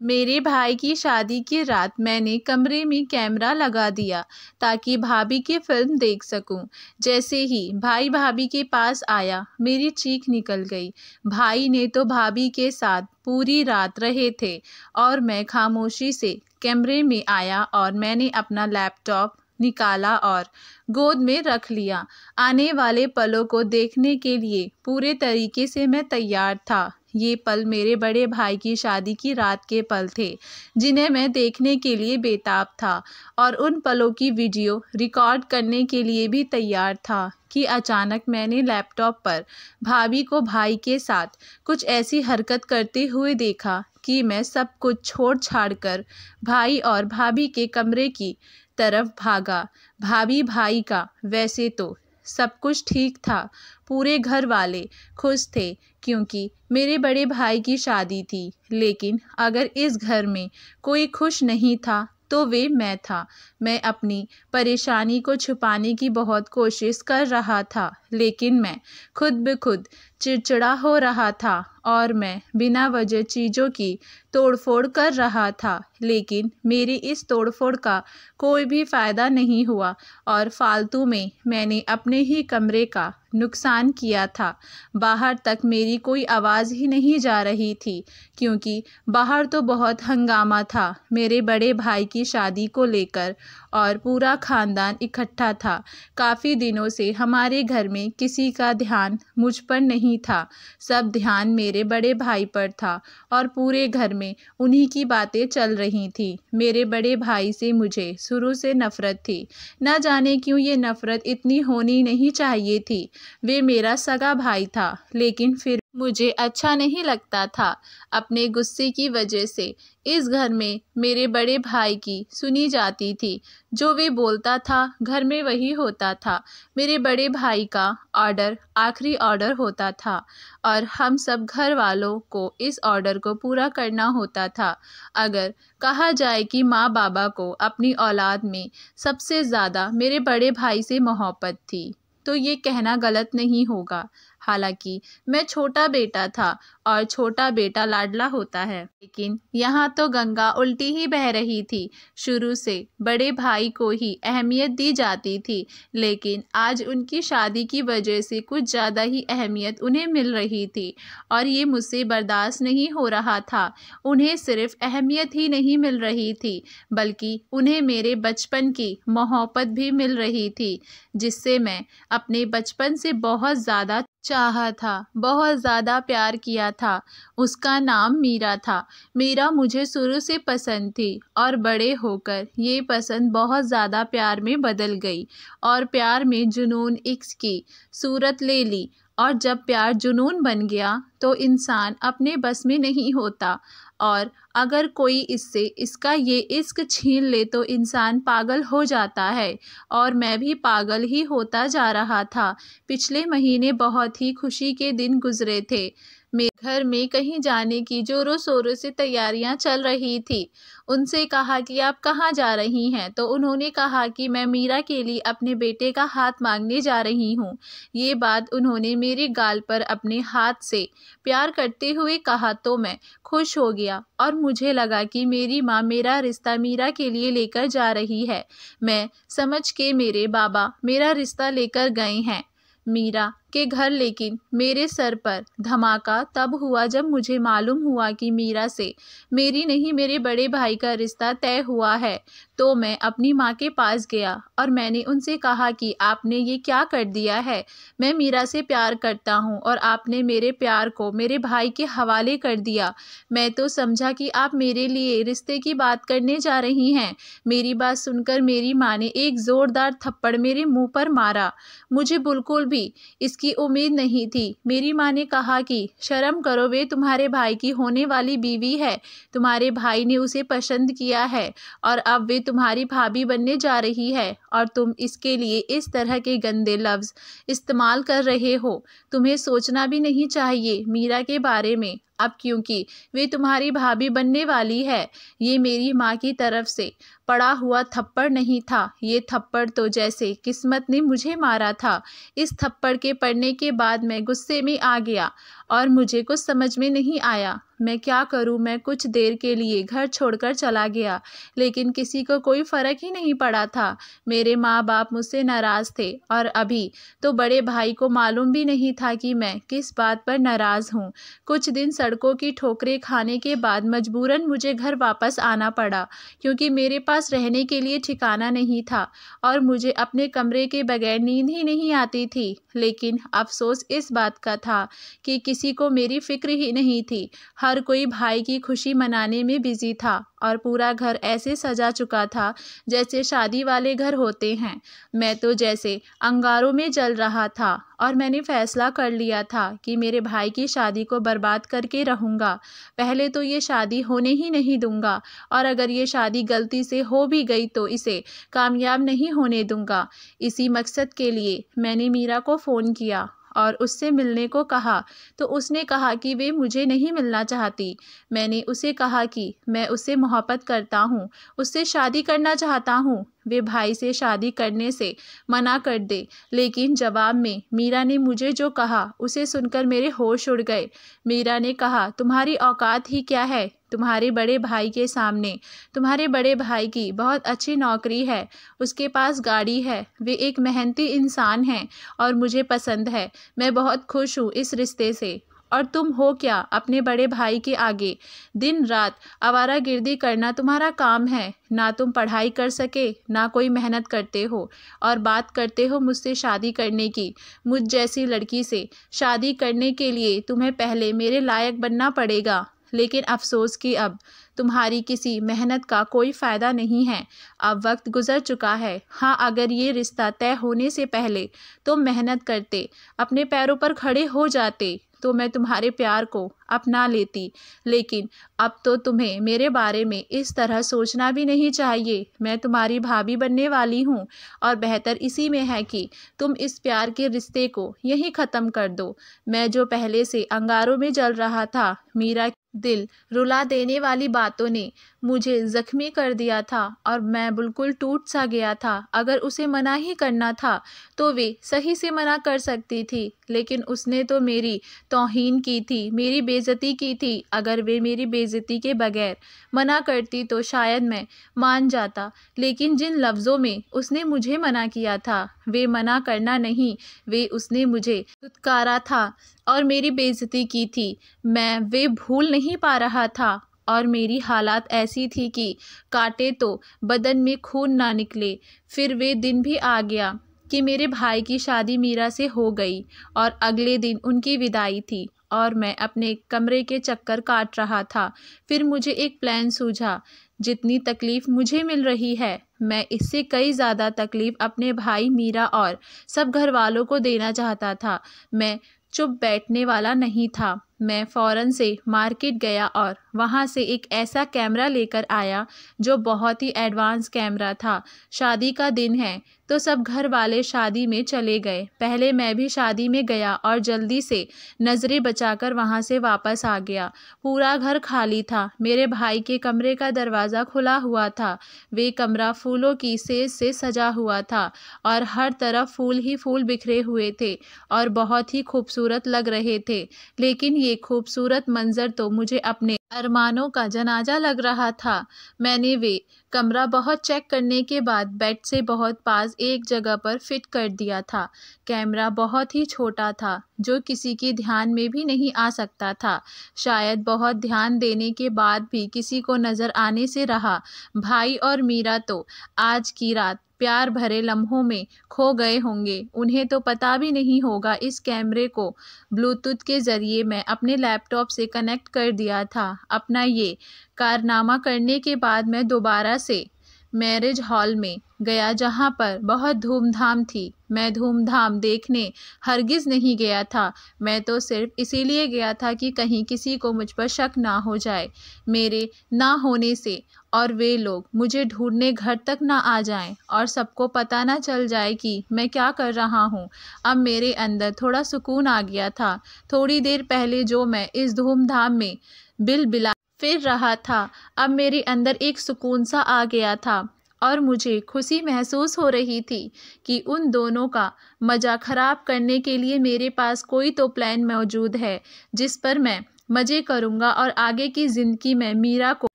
मेरे भाई की शादी की रात मैंने कमरे में कैमरा लगा दिया ताकि भाभी की फ़िल्म देख सकूँ। जैसे ही भाई भाभी के पास आया, मेरी चीख निकल गई। भाई ने तो भाभी के साथ पूरी रात रहे थे और मैं खामोशी से कैमरे में आया और मैंने अपना लैपटॉप निकाला और गोद में रख लिया। आने वाले पलों को देखने के लिए पूरे तरीके से मैं तैयार था। ये पल मेरे बड़े भाई की शादी की रात के पल थे, जिन्हें मैं देखने के लिए बेताब था और उन पलों की वीडियो रिकॉर्ड करने के लिए भी तैयार था कि अचानक मैंने लैपटॉप पर भाभी को भाई के साथ कुछ ऐसी हरकत करते हुए देखा कि मैं सब कुछ छोड़ छाड़ कर भाई और भाभी के कमरे की तरफ़ भागा। भाभी भाई का, वैसे तो सब कुछ ठीक था पूरे घर वाले खुश थे क्योंकि मेरे बड़े भाई की शादी थी। लेकिन अगर इस घर में कोई खुश नहीं था तो वे मैं था। मैं अपनी परेशानी को छुपाने की बहुत कोशिश कर रहा था, लेकिन मैं खुद ब खुद चिड़चिड़ा हो रहा था और मैं बिना वजह चीज़ों की तोड़फोड़ कर रहा था। लेकिन मेरी इस तोड़फोड़ का कोई भी फ़ायदा नहीं हुआ और फालतू में मैंने अपने ही कमरे का नुकसान किया था। बाहर तक मेरी कोई आवाज़ ही नहीं जा रही थी, क्योंकि बाहर तो बहुत हंगामा था मेरे बड़े भाई की शादी को लेकर और पूरा ख़ानदान इकट्ठा था। काफ़ी दिनों से हमारे घर में किसी का ध्यान मुझ पर नहीं था। सब ध्यान मेरे बड़े भाई पर था और पूरे घर में उन्हीं की बातें चल रही थी। मेरे बड़े भाई से मुझे शुरू से नफ़रत थी। न जाने क्यों ये नफ़रत इतनी होनी नहीं चाहिए थी। वे मेरा सगा भाई था, लेकिन फिर मुझे अच्छा नहीं लगता था अपने गुस्से की वजह से। इस घर में मेरे बड़े भाई की सुनी जाती थी। जो वे बोलता था, घर में वही होता था। मेरे बड़े भाई का ऑर्डर, आखिरी ऑर्डर होता था और हम सब घर वालों को इस ऑर्डर को पूरा करना होता था। अगर कहा जाए कि माँ बाबा को अपनी औलाद में सबसे ज़्यादा मेरे बड़े भाई से मोहब्बत थी तो ये कहना गलत नहीं होगा। हालाँकि मैं छोटा बेटा था और छोटा बेटा लाडला होता है। लेकिन यहाँ तो गंगा उल्टी ही बह रही थी। शुरू से बड़े भाई को ही अहमियत दी जाती थी, लेकिन आज उनकी शादी की वजह से कुछ ज़्यादा ही अहमियत उन्हें मिल रही थी और ये मुझसे बर्दाश्त नहीं हो रहा था। उन्हें सिर्फ़ अहमियत ही नहीं मिल रही थी, बल्कि उन्हें मेरे बचपन की मोहब्बत भी मिल रही थी, जिससे मैं अपने बचपन से बहुत ज़्यादा चाहा था। बहुत ज़्यादा प्यार किया था। उसका नाम मीरा था। मीरा मुझे शुरू से पसंद थी और बड़े होकर ये पसंद बहुत ज़्यादा प्यार में बदल गई और प्यार में जुनून इक्स की सूरत ले ली। और जब प्यार जुनून बन गया तो इंसान अपने बस में नहीं होता। और अगर कोई इससे, इसका ये इश्क छीन ले तो इंसान पागल हो जाता है। और मैं भी पागल ही होता जा रहा था। पिछले महीने बहुत ही खुशी के दिन गुजरे थे। घर में कहीं जाने की ज़ोरों शोरों से तैयारियाँ चल रही थी, उनसे कहा कि आप कहाँ जा रही हैं? तो उन्होंने कहा कि मैं मीरा के लिए अपने बेटे का हाथ मांगने जा रही हूँ। ये बात उन्होंने मेरे गाल पर अपने हाथ से प्यार करते हुए कहा तो मैं खुश हो गया और मुझे लगा कि मेरी माँ मेरा रिश्ता मीरा के लिए लेकर जा रही है। मैं समझ के मेरे बाबा मेरा रिश्ता लेकर गए हैं। मीरा के घर, लेकिन मेरे सर पर धमाका तब हुआ जब मुझे मालूम हुआ कि मीरा से मेरी नहीं, मेरे बड़े भाई का रिश्ता तय हुआ है। तो मैं अपनी माँ के पास गया और मैंने उनसे कहा कि आपने ये क्या कर दिया है? मैं मीरा से प्यार करता हूँ और आपने मेरे प्यार को मेरे भाई के हवाले कर दिया। मैं तो समझा कि आप मेरे लिए रिश्ते की बात करने जा रही हैं। मेरी बात सुनकर मेरी माँ ने एक ज़ोरदार थप्पड़ मेरे मुँह पर मारा। मुझे बिल्कुल भी इस इसकी उम्मीद नहीं थी। मेरी माँ ने कहा कि, शर्म करो वे, तुम्हारे भाई की होने वाली बीवी है। तुम्हारे भाई ने उसे पसंद किया है और अब वे तुम्हारी भाभी बनने जा रही है और तुम इसके लिए इस तरह के गंदे लफ्ज़ इस्तेमाल कर रहे हो। तुम्हें सोचना भी नहीं चाहिए मीरा के बारे में। अब क्योंकि वे तुम्हारी भाभी बनने वाली है। ये मेरी माँ की तरफ़ से। पड़ा हुआ थप्पड़ नहीं था। ये थप्पड़ तो जैसे किस्मत ने मुझे मारा था। इस थप्पड़ के पड़ने के बाद मैं गुस्से में आ गया। और मुझे कुछ समझ में नहीं आया। मैं क्या करूँ? मैं कुछ देर के लिए घर छोड़कर चला गया, लेकिन किसी को कोई फ़र्क ही नहीं पड़ा था। मेरे माँ बाप मुझसे नाराज़ थे, और अभी तो बड़े भाई को मालूम भी नहीं था कि मैं किस बात पर नाराज़ हूँ। कुछ दिन सड़कों की ठोकरें खाने के बाद मजबूरन मुझे घर वापस आना पड़ा, क्योंकि मेरे पास रहने के लिए ठिकाना नहीं था, और मुझे अपने कमरे के बगैर नींद ही नहीं आती थी। लेकिन अफसोस इस बात का था कि किसी को मेरी फ़िक्र ही नहीं थी। हर कोई भाई की खुशी मनाने में बिज़ी था और पूरा घर ऐसे सजा चुका था जैसे शादी वाले घर होते हैं। मैं तो जैसे अंगारों में जल रहा था और मैंने फ़ैसला कर लिया था कि मेरे भाई की शादी को बर्बाद करके रहूँगा। पहले तो ये शादी होने ही नहीं दूँगा और अगर ये शादी गलती से हो भी गई तो इसे कामयाब नहीं होने दूँगा। इसी मकसद के लिए मैंने मीरा को फ़ोन किया। और उससे मिलने को कहा। तो उसने कहा कि वे मुझे नहीं मिलना चाहती। मैंने उसे कहा कि मैं उससे मोहब्बत करता हूँ, उससे शादी करना चाहता हूँ। वे भाई से शादी करने से मना कर दे। लेकिन जवाब में, मीरा ने मुझे जो कहा, उसे सुनकर मेरे होश उड़ गए। मीरा ने कहा, तुम्हारी औकात ही क्या है? तुम्हारे बड़े भाई के सामने। तुम्हारे बड़े भाई की बहुत अच्छी नौकरी है। उसके पास गाड़ी है। वे एक मेहनती इंसान हैं और मुझे पसंद है। मैं बहुत खुश हूँ इस रिश्ते से। और तुम हो क्या अपने बड़े भाई के आगे? दिन रात आवारागर्दी करना तुम्हारा काम है। ना तुम पढ़ाई कर सके, ना कोई मेहनत करते हो। और बात करते हो मुझसे शादी करने की, मुझ जैसी लड़की से। शादी करने के लिए तुम्हें पहले मेरे लायक बनना पड़ेगा। लेकिन अफसोस कि अब तुम्हारी किसी मेहनत का कोई फ़ायदा नहीं है। अब वक्त गुज़र चुका है। हाँ अगर ये रिश्ता तय होने से पहले तुम मेहनत करते, अपने पैरों पर खड़े हो जाते। तो मैं तुम्हारे प्यार को अपना लेती। लेकिन अब तो तुम्हें मेरे बारे में इस तरह सोचना भी नहीं चाहिए। मैं तुम्हारी भाभी बनने वाली हूँ और बेहतर इसी में है कि तुम इस प्यार के रिश्ते को यहीं ख़त्म कर दो। मैं जो पहले से अंगारों में जल रहा था, मीरा दिल रुला देने वाली बातों ने मुझे ज़ख्मी कर दिया था और मैं बिल्कुल टूट सा गया था। अगर उसे मना ही करना था तो वे सही से मना कर सकती थी, लेकिन उसने तो मेरी तोहीन की थी, मेरी बेज़ती की थी, अगर वे मेरी बेज़ती के बगैर मना करती तो शायद मैं मान जाता। लेकिन जिन लफ्ज़ों में उसने मुझे मना किया था, वे मना करना नहीं, वे उसने मुझे दुत्कारा था और मेरी बेइज्जती की थी। मैं वे भूल नहीं पा रहा था। और मेरी हालात ऐसी थी कि काटे तो बदन में खून ना निकले। फिर वे दिन भी आ गया कि मेरे भाई की शादी मीरा से हो गई और अगले दिन उनकी विदाई थी और मैं अपने कमरे के चक्कर काट रहा था। फिर मुझे एक प्लान सूझा, जितनी तकलीफ़ मुझे मिल रही है, मैं इससे कई ज़्यादा तकलीफ़ अपने भाई मीरा और सब घर वालों को देना चाहता था। मैं चुप बैठने वाला नहीं था। मैं फ़ौरन से मार्केट गया और वहाँ से एक ऐसा कैमरा लेकर आया, जो बहुत ही एडवांस कैमरा था। शादी का दिन है तो सब घर वाले शादी में चले गए। पहले मैं भी शादी में गया और जल्दी से नज़रें बचाकर वहाँ से वापस आ गया। पूरा घर खाली था। मेरे भाई के कमरे का दरवाज़ा खुला हुआ था। वे कमरा फूलों की सेज से सजा हुआ था और हर तरफ़ फूल ही फूल बिखरे हुए थे और बहुत ही खूबसूरत लग रहे थे। लेकिन ये खूबसूरत मंज़र तो मुझे अपने अरमानों का जनाजा लग रहा था। मैंने वे कमरा बहुत चेक करने के बाद बेड से बहुत पास एक जगह पर फिट कर दिया था। कैमरा बहुत ही छोटा था, जो किसी के ध्यान में भी नहीं आ सकता था। शायद बहुत ध्यान देने के बाद भी किसी को नज़र आने से रहा। भाई और मीरा तो आज की रात प्यार भरे लम्हों में खो गए होंगे। उन्हें तो पता भी नहीं होगा इस कैमरे को ब्लूटूथ के ज़रिए मैं अपने लैपटॉप से कनेक्ट कर दिया था। अपना ये कारनामा करने के बाद मैं दोबारा से मैरिज हॉल में गया जहाँ पर बहुत धूमधाम थी। मैं धूमधाम देखने हरगिज़ नहीं गया था। मैं तो सिर्फ़ इसीलिए गया था कि कहीं किसी को मुझ पर शक ना हो जाए, मेरे ना होने से, और वे लोग मुझे ढूँढने घर तक ना आ जाएँ, और सबको पता ना चल जाए कि मैं क्या कर रहा हूँ। अब मेरे अंदर थोड़ा सुकून आ गया था। थोड़ी देर पहले जो मैं इस धूमधाम में बिल बिला फिर रहा था। अब मेरे अंदर एक सुकून सा आ गया था और मुझे खुशी महसूस हो रही थी कि उन दोनों का मज़ा ख़राब करने के लिए मेरे पास कोई तो प्लान मौजूद है, जिस पर मैं मज़े करूँगा और आगे की ज़िंदगी में मीरा को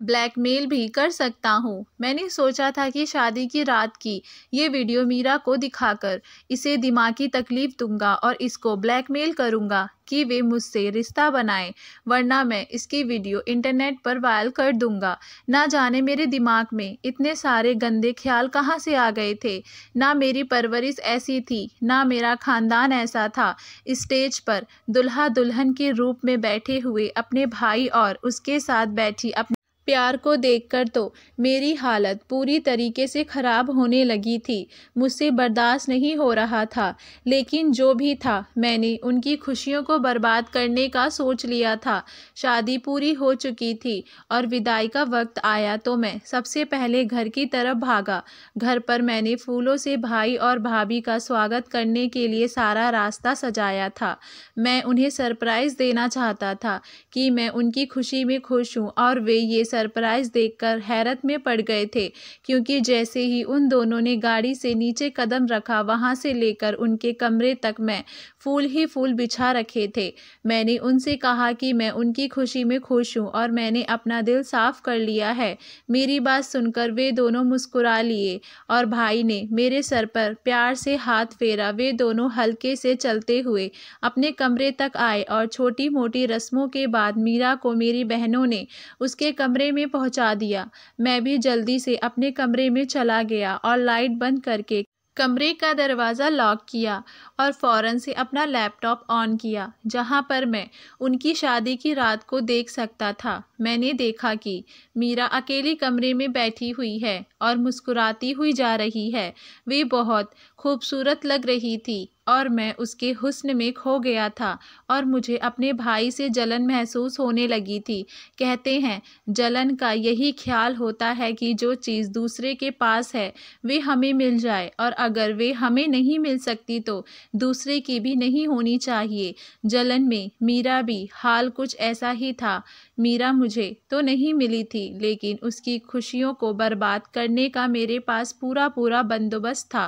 ब्लैकमेल भी कर सकता हूँ। मैंने सोचा था कि शादी की रात की ये वीडियो मीरा को दिखाकर इसे दिमागी तकलीफ़ दूँगा और इसको ब्लैकमेल करूँगा कि वे मुझसे रिश्ता बनाएँ, वरना मैं इसकी वीडियो इंटरनेट पर वायरल कर दूँगा। ना जाने मेरे दिमाग में इतने सारे गंदे ख्याल कहाँ से आ गए थे। ना मेरी परवरिश ऐसी थी, ना मेरा ख़ानदान ऐसा था। स्टेज पर दुल्हा दुल्हन के रूप में बैठे हुए अपने भाई और उसके साथ बैठी अपनी प्यार को देखकर तो मेरी हालत पूरी तरीके से ख़राब होने लगी थी। मुझसे बर्दाश्त नहीं हो रहा था, लेकिन जो भी था, मैंने उनकी खुशियों को बर्बाद करने का सोच लिया था। शादी पूरी हो चुकी थी और विदाई का वक्त आया तो मैं सबसे पहले घर की तरफ़ भागा। घर पर मैंने फूलों से भाई और भाभी का स्वागत करने के लिए सारा रास्ता सजाया था। मैं उन्हें सरप्राइज़ देना चाहता था कि मैं उनकी खुशी में खुश हूँ और वे ये सरप्राइज़ देखकर हैरत में पड़ गए थे, क्योंकि जैसे ही उन दोनों ने गाड़ी से नीचे कदम रखा, वहाँ से लेकर उनके कमरे तक मैं फूल ही फूल बिछा रखे थे। मैंने उनसे कहा कि मैं उनकी खुशी में खुश हूँ और मैंने अपना दिल साफ़ कर लिया है। मेरी बात सुनकर वे दोनों मुस्कुरा लिए और भाई ने मेरे सर पर प्यार से हाथ फेरा। वे दोनों हल्के से चलते हुए अपने कमरे तक आए और छोटी मोटी रस्मों के बाद मीरा को मेरी बहनों ने उसके कमरे में पहुँचा दिया। मैं भी जल्दी से अपने कमरे में चला गया और लाइट बंद करके कमरे का दरवाज़ा लॉक किया और फ़ौरन से अपना लैपटॉप ऑन किया, जहाँ पर मैं उनकी शादी की रात को देख सकता था। मैंने देखा कि मीरा अकेले कमरे में बैठी हुई है और मुस्कुराती हुई जा रही है। वे बहुत खूबसूरत लग रही थी। और मैं उसके हुस्न में खो गया था और मुझे अपने भाई से जलन महसूस होने लगी थी। कहते हैं, जलन का यही ख्याल होता है कि जो चीज़ दूसरे के पास है, वे हमें मिल जाए और अगर वे हमें नहीं मिल सकती तो दूसरे की भी नहीं होनी चाहिए। जलन में मीरा भी, हाल कुछ ऐसा ही था। मीरा मुझे तो नहीं मिली थी, लेकिन उसकी खुशियों को बर्बाद करने का मेरे पास पूरा पूरा बंदोबस्त था।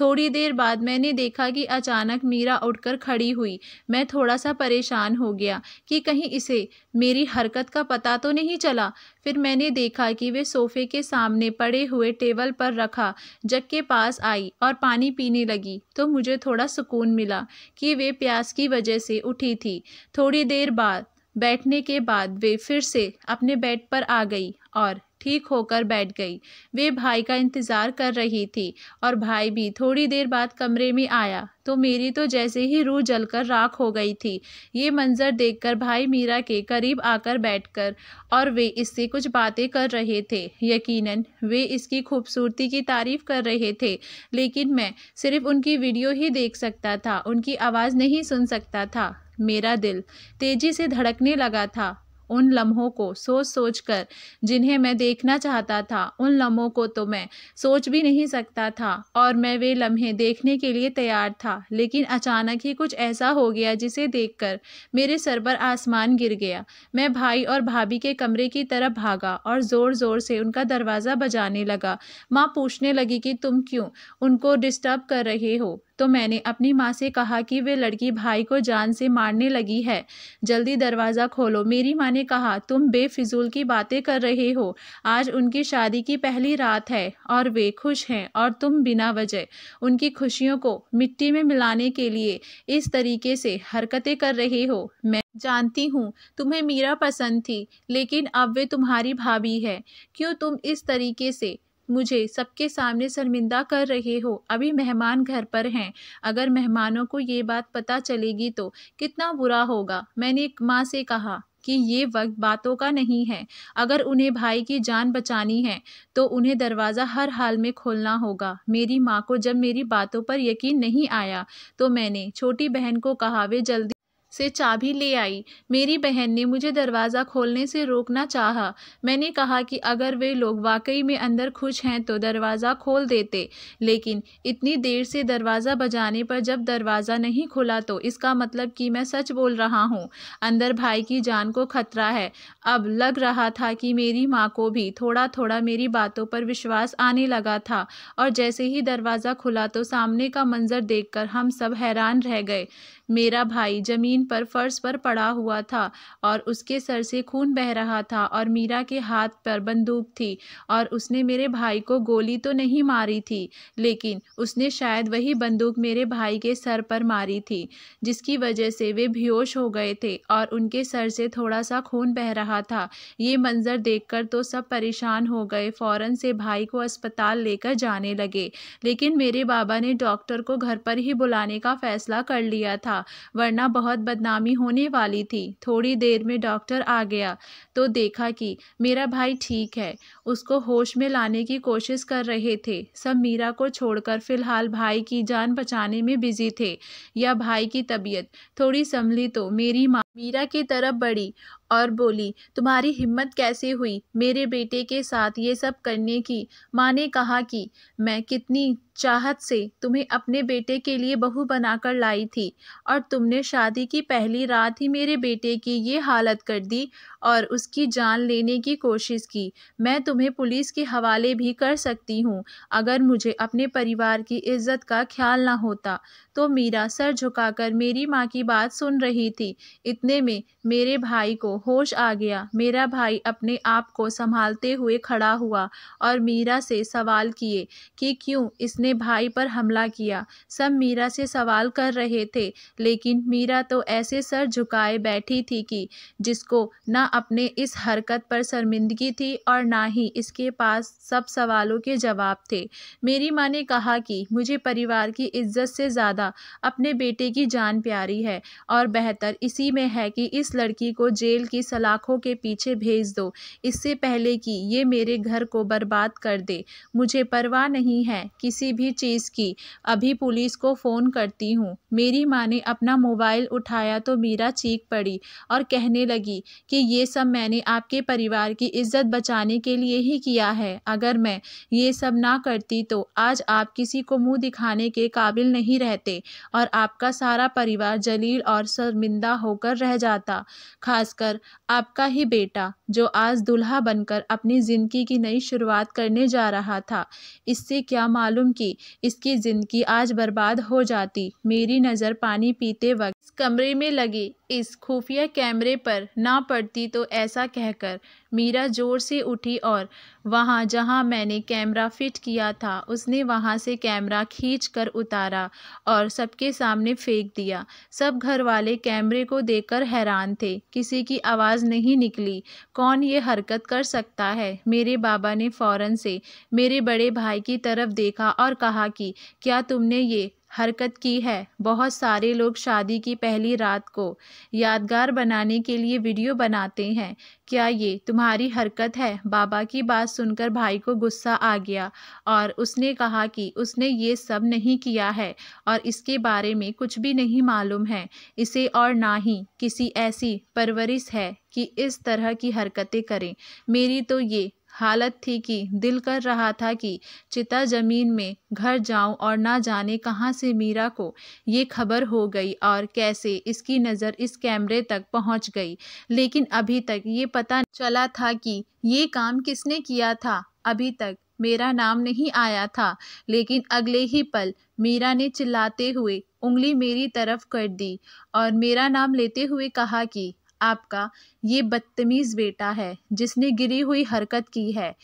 थोड़ी देर बाद मैंने देखा कि अचानक मीरा उठकर खड़ी हुई। मैं थोड़ा सा परेशान हो गया कि कहीं इसे मेरी हरकत का पता तो नहीं चला। फिर मैंने देखा कि वे सोफ़े के सामने पड़े हुए टेबल पर रखा, जग के पास आई और पानी पीने लगी। तो मुझे थोड़ा सुकून मिला कि वे प्यास की वजह से उठी थी। थोड़ी देर बाद बैठने के बाद वे फिर से अपने बेड पर आ गई और ठीक होकर बैठ गई। वे भाई का इंतज़ार कर रही थी और भाई भी थोड़ी देर बाद कमरे में आया। तो मेरी तो जैसे ही रूह जलकर राख हो गई थी। ये मंज़र देखकर भाई मीरा के करीब आकर बैठकर और वे इससे कुछ बातें कर रहे थे। यकीनन वे इसकी खूबसूरती की तारीफ़ कर रहे थे, लेकिन मैं सिर्फ़ उनकी वीडियो ही देख सकता था, उनकी आवाज़ नहीं सुन सकता था। मेरा दिल तेज़ी से धड़कने लगा था। उन लम्हों को सोच सोच कर, जिन्हें मैं देखना चाहता था, उन लम्हों को तो मैं सोच भी नहीं सकता था और मैं वे लम्हे देखने के लिए तैयार था। लेकिन अचानक ही कुछ ऐसा हो गया जिसे देखकर मेरे सर पर आसमान गिर गया। मैं भाई और भाभी के कमरे की तरफ़ भागा और ज़ोर ज़ोर से उनका दरवाज़ा बजाने लगा। माँ पूछने लगी कि, तुम क्यों उनको डिस्टर्ब कर रहे हो? तो मैंने अपनी माँ से कहा कि वे लड़की भाई को जान से मारने लगी है। जल्दी दरवाज़ा खोलो। मेरी माँ ने कहा, तुम बेफिजूल की बातें कर रहे हो। आज उनकी शादी की पहली रात है और वे खुश हैं और तुम बिना वजह उनकी खुशियों को मिट्टी में मिलाने के लिए इस तरीके से हरकतें कर रहे हो। मैं जानती हूँ तुम्हें मीरा पसंद थी, लेकिन अब वे तुम्हारी भाभी है। क्यों तुम इस तरीके से मुझे सबके सामने शर्मिंदा कर रहे हो, अभी मेहमान घर पर हैं। अगर मेहमानों को ये बात पता चलेगी तो कितना बुरा होगा। मैंने माँ से कहा कि ये वक्त बातों का नहीं है। अगर उन्हें भाई की जान बचानी है तो उन्हें दरवाज़ा हर हाल में खोलना होगा। मेरी माँ को जब मेरी बातों पर यकीन नहीं आया तो मैंने छोटी बहन को कहा, वे जल्दी से चाबी ले आई। मेरी बहन ने मुझे दरवाज़ा खोलने से रोकना चाहा। मैंने कहा कि अगर वे लोग वाकई में अंदर खुश हैं तो दरवाज़ा खोल देते। लेकिन इतनी देर से दरवाज़ा बजाने पर जब दरवाज़ा नहीं खुला तो इसका मतलब कि मैं सच बोल रहा हूँ। अंदर भाई की जान को खतरा है। अब लग रहा था कि मेरी माँ को भी थोड़ा थोड़ा मेरी बातों पर विश्वास आने लगा था। और जैसे ही दरवाज़ा खुला तो सामने का मंजर देखकर हम सब हैरान रह गए। मेरा भाई ज़मीन पर फर्श पर पड़ा हुआ था और उसके सर से खून बह रहा था और मीरा के हाथ पर बंदूक थी और उसने मेरे भाई को गोली तो नहीं मारी थी, लेकिन उसने शायद वही बंदूक मेरे भाई के सर पर मारी थी, जिसकी वजह से वे बेहोश हो गए थे और उनके सर से थोड़ा सा खून बह रहा था। ये मंज़र देखकर तो सब परेशान हो गए, फ़ौरन से भाई को अस्पताल लेकर जाने लगे, लेकिन मेरे बाबा ने डॉक्टर को घर पर ही बुलाने का फ़ैसला कर लिया था। वरना बहुत बदनामी होने वाली थी। थोड़ी देर में डॉक्टर आ गया तो देखा कि मेरा भाई ठीक है। उसको होश में लाने की कोशिश कर रहे थे। सब मीरा को छोड़कर फ़िलहाल भाई की जान बचाने में बिज़ी थे। या भाई की तबीयत। थोड़ी संभली तो मेरी माँ मीरा की तरफ़ बढ़ी और बोली, तुम्हारी हिम्मत कैसे हुई मेरे बेटे के साथ ये सब करने की? माँ ने कहा कि मैं कितनी चाहत से तुम्हें अपने बेटे के लिए बहू बनाकर लाई थी और तुमने शादी की पहली रात ही मेरे बेटे की ये हालत कर दी और उसकी जान लेने की कोशिश की। मैं तुम्हें पुलिस के हवाले भी कर सकती हूँ, अगर मुझे अपने परिवार की इज़्ज़त का ख्याल ना होता। तो मीरा सर झुकाकर मेरी माँ की बात सुन रही थी। इतने में मेरे भाई को होश आ गया। मेरा भाई अपने आप को संभालते हुए खड़ा हुआ और मीरा से सवाल किए कि क्यों इसने भाई पर हमला किया। सब मीरा से सवाल कर रहे थे, लेकिन मीरा तो ऐसे सर झुकाए बैठी थी कि जिसको ना अपने इस हरकत पर शर्मिंदगी थी और ना ही इसके पास सब सवालों के जवाब थे। मेरी माँ ने कहा कि मुझे परिवार की इज़्ज़त से ज़्यादा अपने बेटे की जान प्यारी है। और बेहतर इसी में है कि इस लड़की को जेल की सलाखों के पीछे भेज दो। इससे पहले कि ये मेरे घर को बर्बाद कर दे, मुझे परवाह नहीं है किसी भी चीज़ की। अभी पुलिस को फ़ोन करती हूँ। मेरी माँ ने अपना मोबाइल उठाया तो मीरा चीख पड़ी और कहने लगी कि ये सब मैंने आपके परिवार की इज़्ज़त बचाने के लिए ही किया है। अगर मैं ये सब ना करती तो आज आप किसी को मुँह दिखाने के काबिल नहीं रहते। और आपका सारा परिवार जलील और शर्मिंदा होकर रह जाता, खासकर आपका ही बेटा, जो आज दुल्हा बनकर अपनी ज़िंदगी की नई शुरुआत करने जा रहा था। इससे क्या मालूम कि इसकी ज़िंदगी आज बर्बाद हो जाती, मेरी नज़र पानी पीते वक्त। कमरे में लगे। इस खुफिया कैमरे पर ना पड़ती तो ऐसा कहकर मीरा ज़ोर से उठी और वहाँ जहाँ मैंने कैमरा फिट किया था, उसने वहाँ से कैमरा खींच कर उतारा और सबके सामने फेंक दिया। सब घर वाले कैमरे को देखकर हैरान थे। किसी की आवाज़ नहीं निकली। कौन ये हरकत कर सकता है? मेरे बाबा ने फ़ौरन से मेरे बड़े भाई की तरफ़ देखा और कहा कि, क्या तुमने ये हरकत की है। बहुत सारे लोग शादी की पहली रात को यादगार बनाने के लिए वीडियो बनाते हैं। क्या ये तुम्हारी हरकत है? बाबा की बात सुनकर भाई को गुस्सा आ गया और उसने कहा कि उसने ये सब नहीं किया है और इसके बारे में कुछ भी नहीं मालूम है। इसे और ना ही किसी ऐसी परवरिश है कि इस तरह की हरकतें करें। मेरी तो ये हालत थी कि दिल कर रहा था कि चिता ज़मीन में घर जाऊँ और ना जाने कहाँ से मीरा को ये खबर हो गई और कैसे इसकी नज़र इस कैमरे तक पहुँच गई। लेकिन अभी तक ये पता चला था कि ये काम किसने किया था। अभी तक मेरा नाम नहीं आया था, लेकिन अगले ही पल मीरा ने चिल्लाते हुए उंगली मेरी तरफ़ कर दी और मेरा नाम लेते हुए कहा कि आपका ये बदतमीज़ बेटा है जिसने गिरी हुई हरकत की है।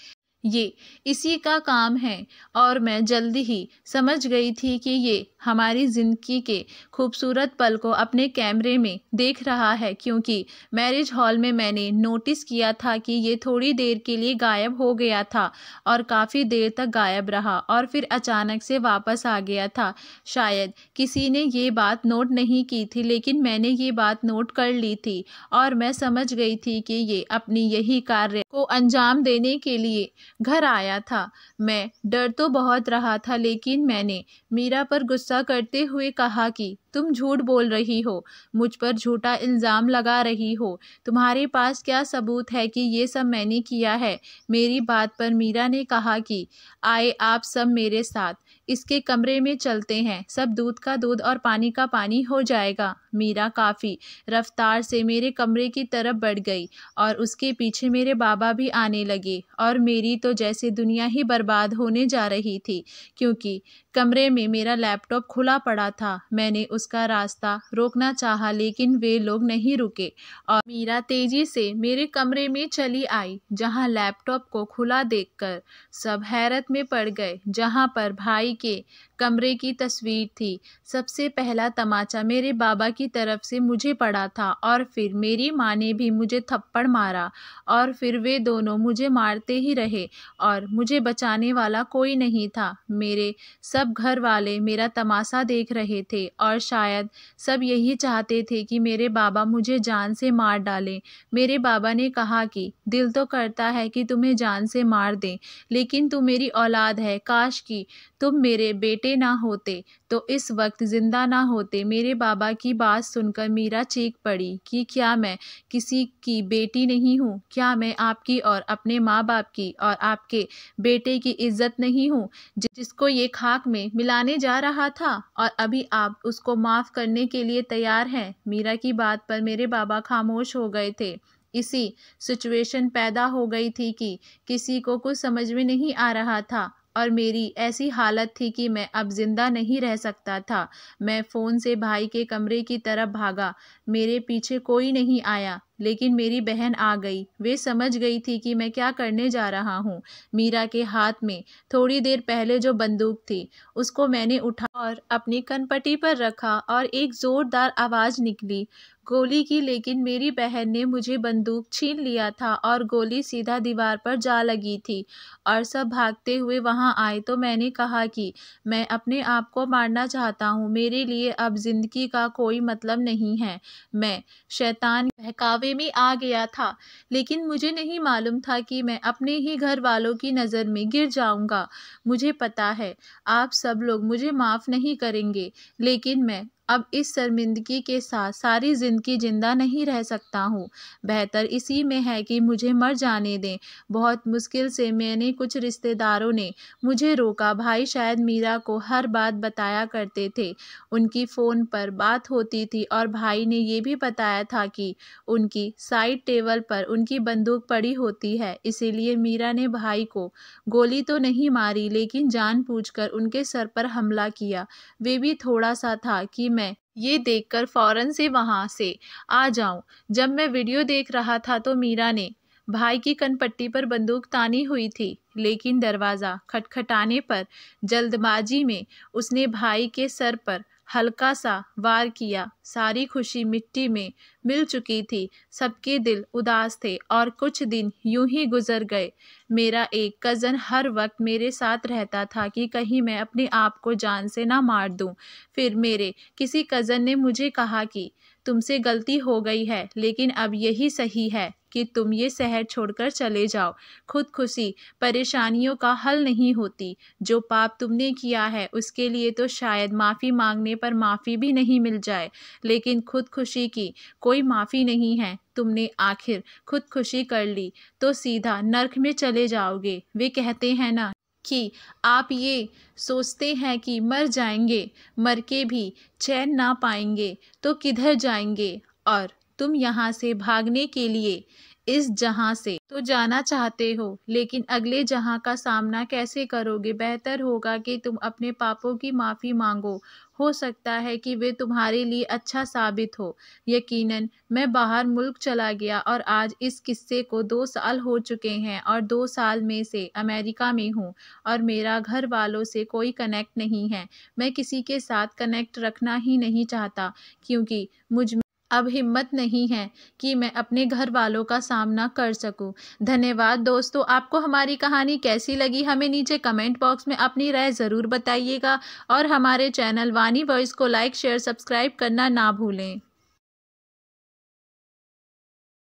ये इसी का काम है। और मैं जल्दी ही समझ गई थी कि ये हमारी ज़िंदगी के खूबसूरत पल को अपने कैमरे में देख रहा है, क्योंकि मैरिज हॉल में मैंने नोटिस किया था कि ये थोड़ी देर के लिए गायब हो गया था और काफ़ी देर तक गायब रहा और फिर अचानक से वापस आ गया था। शायद किसी ने ये बात नोट नहीं की थी, लेकिन मैंने ये बात नोट कर ली थी और मैं समझ गई थी कि ये अपनी यही कार्य को अंजाम देने के लिए घर आया था। मैं डर तो बहुत रहा था, लेकिन मैंने मीरा पर गुस्सा करते हुए कहा कि, तुम झूठ बोल रही हो, मुझ पर झूठा इल्ज़ाम लगा रही हो। तुम्हारे पास क्या सबूत है कि ये सब मैंने किया है? मेरी बात पर मीरा ने कहा कि, आए आप सब मेरे साथ। इसके कमरे में चलते हैं। सब दूध का दूध और पानी का पानी हो जाएगा। मीरा काफ़ी रफ्तार से मेरे कमरे की तरफ़ बढ़ गई और उसके पीछे मेरे बाबा भी आने लगे और मेरी तो जैसे दुनिया ही बर्बाद होने जा रही थी, क्योंकि कमरे में मेरा लैपटॉप खुला पड़ा था। मैंने उसका रास्ता रोकना चाहा, लेकिन वे लोग नहीं रुके और मीरा तेज़ी से मेरे कमरे में चली आई, जहाँ लैपटॉप को खुला देखकर सब हैरत में पड़ गए, जहाँ पर भाई के कमरे की तस्वीर थी। सबसे पहला तमाचा मेरे बाबा की तरफ़ से मुझे पड़ा था और फिर मेरी माँ ने भी मुझे थप्पड़ मारा और फिर वे दोनों मुझे मारते ही रहे और मुझे बचाने वाला कोई नहीं था। मेरे सब घर वाले मेरा तमाशा देख रहे थे और शायद सब यही चाहते थे कि मेरे बाबा मुझे जान से मार डालें। मेरे बाबा ने कहा कि, दिल तो करता है कि तुम्हें जान से मार दें, लेकिन तू मेरी औलाद है। काश कि तुम मेरे बेटे ना होते तो इस वक्त ज़िंदा ना होते, मेरे बाबा की बात सुनकर मीरा चीख पड़ी कि क्या मैं किसी की बेटी नहीं हूँ? क्या मैं आपकी और अपने माँ बाप की और आपके बेटे की इज़्ज़त नहीं हूँ जिसको ये खाक में मिलाने जा रहा था? और अभी आप उसको माफ़ करने के लिए तैयार हैं? मीरा की बात पर मेरे बाबा खामोश हो गए थे। इसी सिचुएशन पैदा हो गई थी कि किसी को कुछ समझ में नहीं आ रहा था। और मेरी ऐसी हालत थी कि मैं अब ज़िंदा नहीं रह सकता था। मैं फ़ोन से भाई के कमरे की तरफ़ भागा। मेरे पीछे कोई नहीं आया। लेकिन मेरी बहन आ गई। वे समझ गई थी कि मैं क्या करने जा रहा हूँ। मीरा के हाथ में थोड़ी देर पहले जो बंदूक थी, उसको मैंने उठा और अपनी कनपट्टी पर रखा और एक ज़ोरदार आवाज़ निकली। गोली की लेकिन मेरी बहन ने मुझे बंदूक छीन लिया था और गोली सीधा दीवार पर जा लगी थी और सब भागते हुए वहाँ आए तो मैंने कहा कि मैं अपने आप को मारना चाहता हूँ। मेरे लिए अब ज़िंदगी का कोई मतलब नहीं है। मैं शैतान बहकावे में आ गया था। लेकिन मुझे नहीं मालूम था कि मैं अपने ही घर वालों की नज़र में गिर जाऊँगा। मुझे पता है, आप सब लोग मुझे माफ़ नहीं करेंगे, लेकिन मैं अब इस शर्मिंदगी के साथ सारी ज़िंदगी ज़िंदा नहीं रह सकता हूँ। बेहतर इसी में है कि मुझे मर जाने दें। बहुत मुश्किल से मैंने कुछ रिश्तेदारों ने मुझे रोका। भाई शायद मीरा को हर बात बताया करते थे। उनकी फ़ोन पर बात होती थी और भाई ने ये भी बताया था कि उनकी साइड टेबल पर उनकी बंदूक पड़ी होती है। इसीलिए मीरा ने भाई को गोली तो नहीं मारी, लेकिन जान कर उनके सर पर हमला किया। वे भी थोड़ा सा था कि ये देखकर फ़ौरन से वहाँ से, आ जाऊँ। जब मैं वीडियो देख रहा था तो मीरा ने भाई की कनपट्टी पर बंदूक तानी हुई थी, लेकिन दरवाज़ा खटखटाने पर जल्दबाजी में उसने भाई के सर पर हल्का सा वार किया। सारी खुशी मिट्टी में मिल चुकी थी। सबके दिल उदास थे और कुछ दिन यूँ ही गुजर गए। मेरा एक कज़न हर वक्त मेरे साथ रहता था कि कहीं मैं अपने आप को जान से ना मार दूँ। फिर मेरे किसी कज़न ने मुझे कहा कि तुमसे गलती हो गई है, लेकिन अब यही सही है कि तुम ये शहर छोड़कर चले जाओ। खुद खुशी परेशानियों का हल नहीं होती। जो पाप तुमने किया है, उसके लिए तो शायद माफ़ी मांगने पर माफ़ी भी नहीं मिल जाए। लेकिन खुद खुशी की कोई माफ़ी नहीं है। तुमने आखिर खुद खुशी कर ली तो सीधा नर्क में चले जाओगे। वे कहते हैं ना कि आप ये सोचते हैं कि मर जाएँगे, मर के भी चैन ना पाएँगे तो किधर जाएँगे? और तुम यहाँ से भागने के लिए इस जहाँ से तो जाना चाहते हो, लेकिन अगले जहाँ का सामना कैसे करोगे? बेहतर होगा कि तुम अपने पापों की माफ़ी मांगो। हो सकता है कि वे तुम्हारे लिए अच्छा साबित हो। यकीनन, मैं बाहर मुल्क चला गया और आज इस किस्से को दो साल हो चुके हैं और दो साल में से अमेरिका में हूँ और मेरा घर वालों से कोई कनेक्ट नहीं है। मैं किसी के साथ कनेक्ट रखना ही नहीं चाहता, क्योंकि मुझ अब हिम्मत नहीं है कि मैं अपने घर वालों का सामना कर सकूँ। धन्यवाद दोस्तों, आपको हमारी कहानी कैसी लगी हमें नीचे कमेंट बॉक्स में अपनी राय ज़रूर बताइएगा और हमारे चैनल वानी वॉइस को लाइक, शेयर, सब्सक्राइब करना ना भूलें